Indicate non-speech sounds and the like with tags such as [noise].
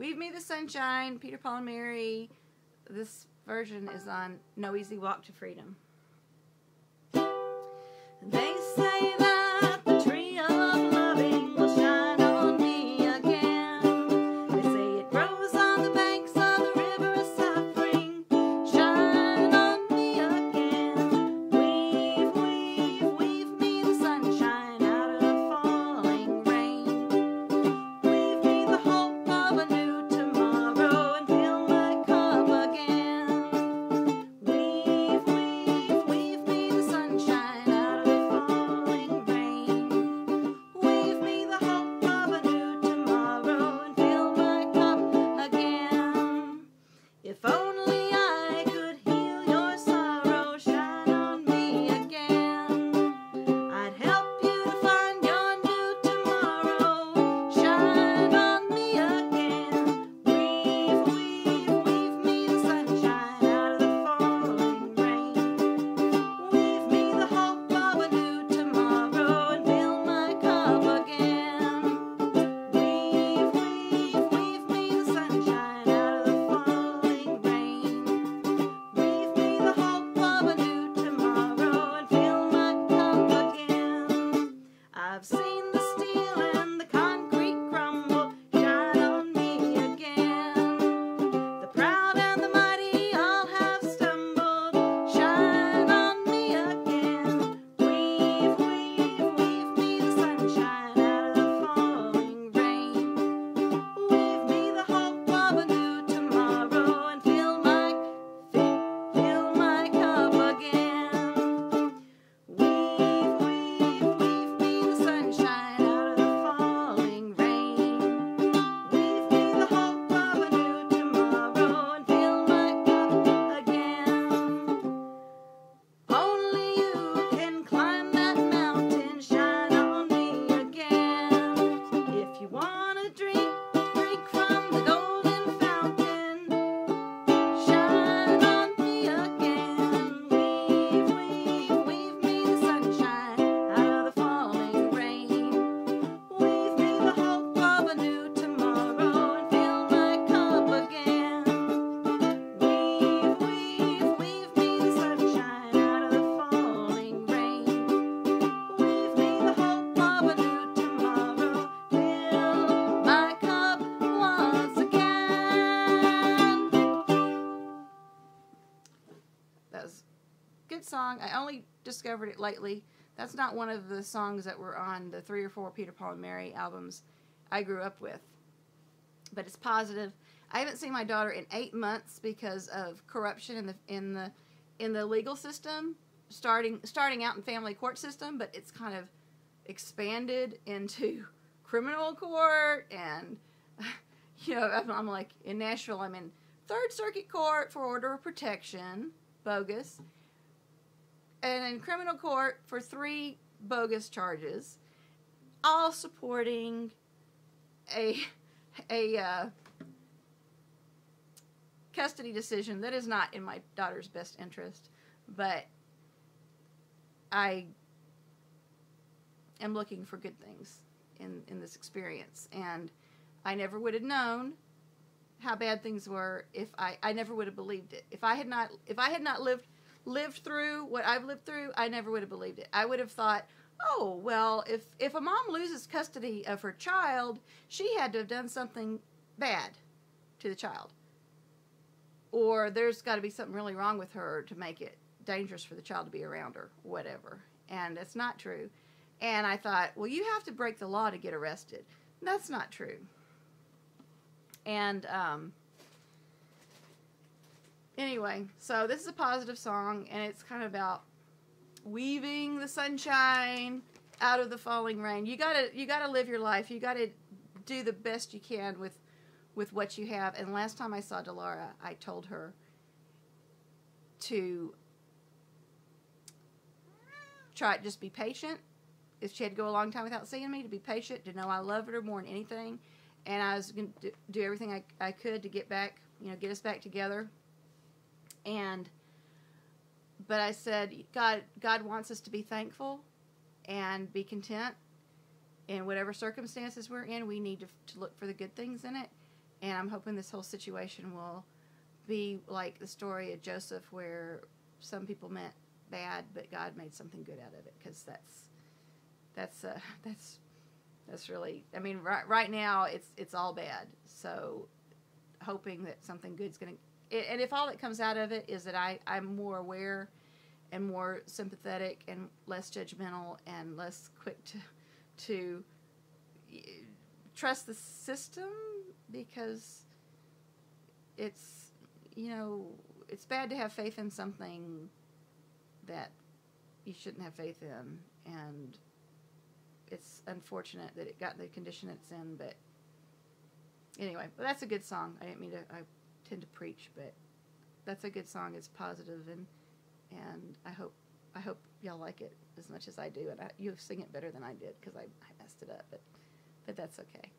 Weave Me the Sunshine, Peter Paul and Mary. This version is on No Easy Walk to Freedom. They say that good song. I only discovered it lately. That's not one of the songs that were on the three or four Peter Paul and Mary albums I grew up with. But it's positive. I haven't seen my daughter in eight months because of corruption in the in the in the legal system. Starting starting out in family court system, but it's kind of expanded into [laughs] criminal court and [laughs] you know I'm, I'm like in Nashville. I'm in Third Circuit Court for order of protection, bogus, and in criminal court for three bogus charges, all supporting a [laughs] a uh, custody decision that is not in my daughter's best interest, but I am looking for good things in in this experience, and I never would have known how bad things were if I I never would have believed it. If I had not if I had not lived lived through what I've lived through, I never would have believed it. I would have thought, "Oh, well, if if a mom loses custody of her child, she had to have done something bad to the child." Or there's got to be something really wrong with her to make it dangerous for the child to be around her, whatever. And it's not true. And I thought, well, you have to break the law to get arrested. That's not true. And um, anyway, so this is a positive song, and it's kind of about weaving the sunshine out of the falling rain. You gotta you gotta live your life. You gotta do the best you can with with what you have. And last time I saw Dilara, I told her to try to just be patient. If she had to go a long time without seeing me, to be patient, to know I loved her more than anything, and I was going to do everything I, I could to get back, you know, get us back together. And, but I said, God, God wants us to be thankful and be content in whatever circumstances we're in. We need to, to look for the good things in it, and I'm hoping this whole situation will be like the story of Joseph, where some people meant bad, but God made something good out of it. Because that's that's uh, [laughs] that's that's really. I mean, right right now it's it's all bad. So hoping that something good's going to. And if all that comes out of it is that I I'm more aware and more sympathetic and less judgmental and less quick to to trust the system because it's you know it's bad to have faith in something that you shouldn't have faith in. And it's unfortunate that it got the condition it's in but anyway but that's a good song. I didn't mean to i tend to preach but that's a good song. It's positive and and i hope i hope y'all like it as much as i do and I, you sing it better than i did because I, I messed it up but but that's okay